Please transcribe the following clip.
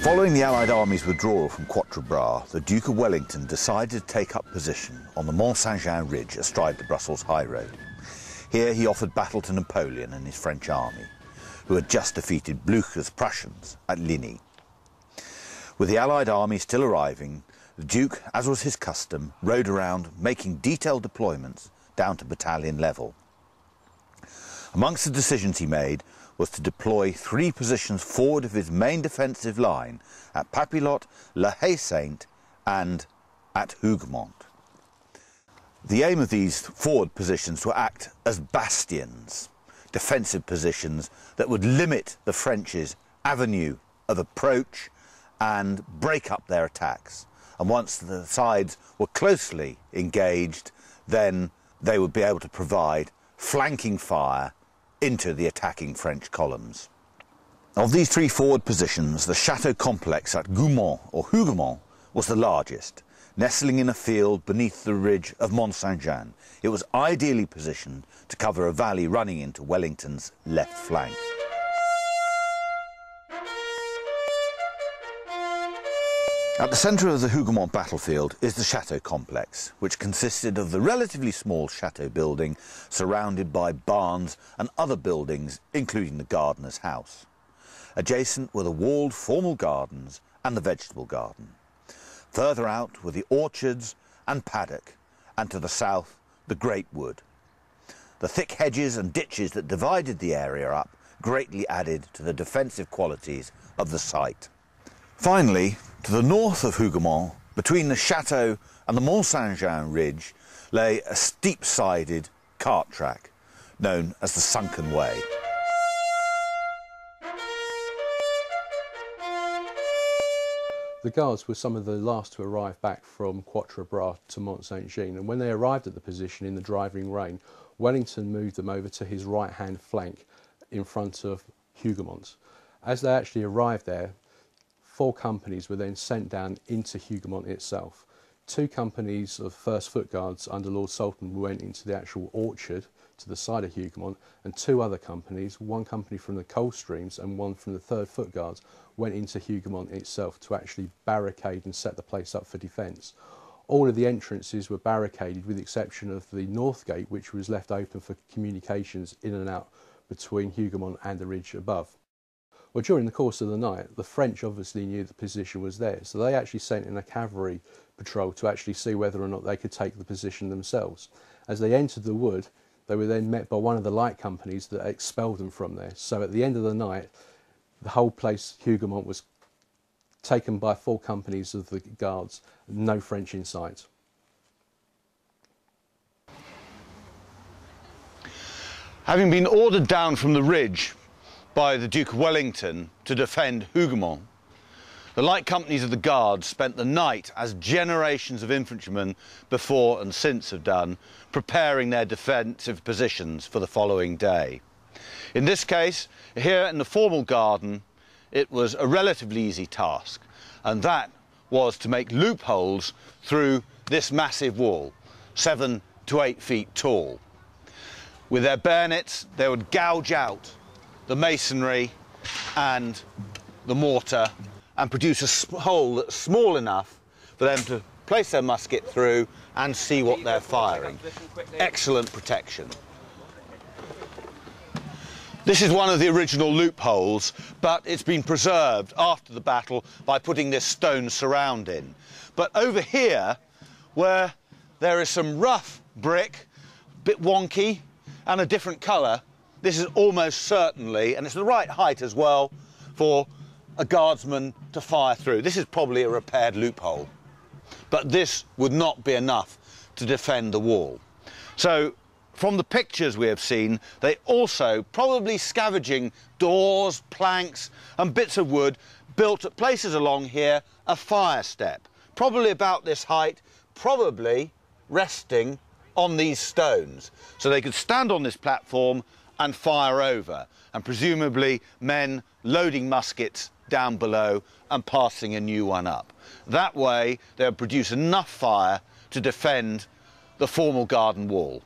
Following the Allied army's withdrawal from Quatre Bras, the Duke of Wellington decided to take up position on the Mont Saint-Jean ridge astride the Brussels high road. Here he offered battle to Napoleon and his French army, who had just defeated Blücher's Prussians at Ligny. With the Allied army still arriving, the Duke, as was his custom, rode around making detailed deployments down to battalion level. Amongst the decisions he made was to deploy three positions forward of his main defensive line at Papelotte, La Haye-Sainte and at Hougoumont. The aim of these forward positions to act as bastions, defensive positions that would limit the French's avenue of approach and break up their attacks. And once the sides were closely engaged, then they would be able to provide flanking fire into the attacking French columns. Of these three forward positions, the chateau complex at Goumont or Hougoumont was the largest, nestling in a field beneath the ridge of Mont Saint-Jean. It was ideally positioned to cover a valley running into Wellington's left flank. At the centre of the Hougoumont battlefield is the chateau complex, which consisted of the relatively small chateau building surrounded by barns and other buildings, including the gardener's house. Adjacent were the walled formal gardens and the vegetable garden. Further out were the orchards and paddock, and to the south, the great wood. The thick hedges and ditches that divided the area up greatly added to the defensive qualities of the site. Finally, to the north of Hougoumont, between the chateau and the Mont Saint-Jean ridge, lay a steep-sided cart track known as the Sunken Way. The Guards were some of the last to arrive back from Quatre Bras to Mont Saint Jean, and when they arrived at the position in the driving rain, Wellington moved them over to his right hand flank in front of Hougoumont. As they actually arrived there, four companies were then sent down into Hougoumont itself. Two companies of 1st Foot Guards under Lord Saltoun went into the actual orchard to the side of Hougoumont, and two other companies, one company from the Coldstreams and one from the 3rd Foot Guards, went into Hougoumont itself to actually barricade and set the place up for defence. All of the entrances were barricaded with the exception of the north gate, which was left open for communications in and out between Hougoumont and the ridge above. Well, during the course of the night, the French obviously knew the position was there, so they actually sent in a cavalry patrol to actually see whether or not they could take the position themselves. As they entered the wood, they were then met by one of the light companies that expelled them from there. So at the end of the night, the whole place, Hougoumont, was taken by four companies of the guards, no French in sight. Having been ordered down from the ridge by the Duke of Wellington to defend Hougoumont. The light companies of the Guards spent the night, as generations of infantrymen before and since have done, preparing their defensive positions for the following day. In this case, here in the formal garden, it was a relatively easy task, and that was to make loopholes through this massive wall, seven to eight feet tall. With their bayonets, they would gouge out the masonry and the mortar and produce a hole that's small enough for them to place their musket through and see what they're firing. Excellent protection. This is one of the original loopholes, but it's been preserved after the battle by putting this stone surround in. But over here, where there is some rough brick, a bit wonky, and a different colour, this is almost certainly, and it's the right height as well, for a guardsman to fire through. This is probably a repaired loophole, but this would not be enough to defend the wall. So from the pictures we have seen, they also probably scavenging doors, planks and bits of wood built at places along here a fire step, probably about this height, probably resting on these stones. So they could stand on this platform and fire over, and presumably men loading muskets down below and passing a new one up. That way, they'll produce enough fire to defend the formal garden wall.